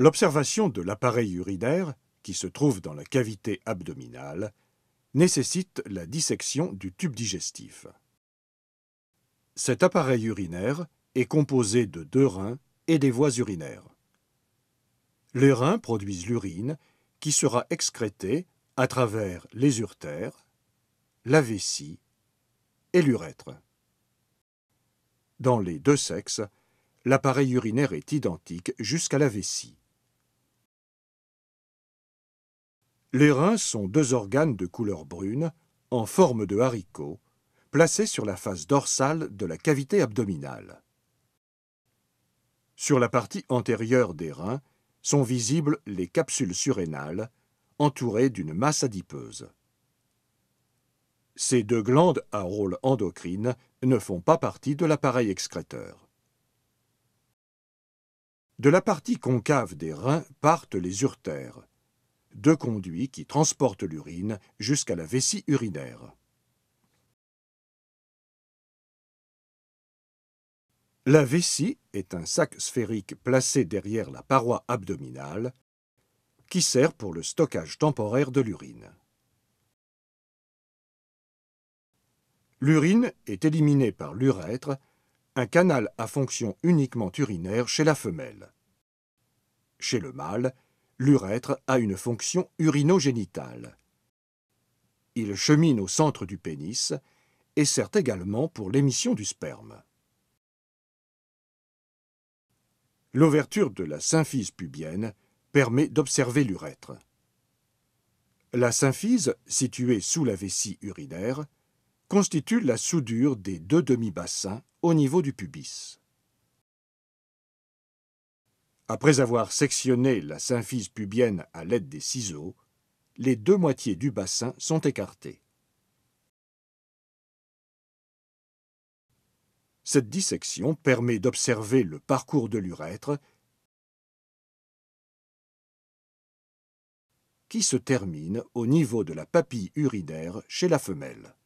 L'observation de l'appareil urinaire, qui se trouve dans la cavité abdominale, nécessite la dissection du tube digestif. Cet appareil urinaire est composé de deux reins et des voies urinaires. Les reins produisent l'urine qui sera excrétée à travers les urtères, la vessie et l'urètre. Dans les deux sexes, l'appareil urinaire est identique jusqu'à la vessie. Les reins sont deux organes de couleur brune, en forme de haricot, placés sur la face dorsale de la cavité abdominale. Sur la partie antérieure des reins sont visibles les capsules surrénales, entourées d'une masse adipeuse. Ces deux glandes à rôle endocrine ne font pas partie de l'appareil excréteur. De la partie concave des reins partent les urtères, deux conduits qui transportent l'urine jusqu'à la vessie urinaire. La vessie est un sac sphérique placé derrière la paroi abdominale qui sert pour le stockage temporaire de l'urine. L'urine est éliminée par l'urètre, un canal à fonction uniquement urinaire chez la femelle. Chez le mâle, l'urètre a une fonction urinogénitale. Il chemine au centre du pénis et sert également pour l'émission du sperme. L'ouverture de la symphyse pubienne permet d'observer l'urètre. La symphyse, située sous la vessie urinaire, constitue la soudure des deux demi-bassins au niveau du pubis. Après avoir sectionné la symphyse pubienne à l'aide des ciseaux, les deux moitiés du bassin sont écartées. Cette dissection permet d'observer le parcours de l'urètre qui se termine au niveau de la papille urinaire chez la femelle.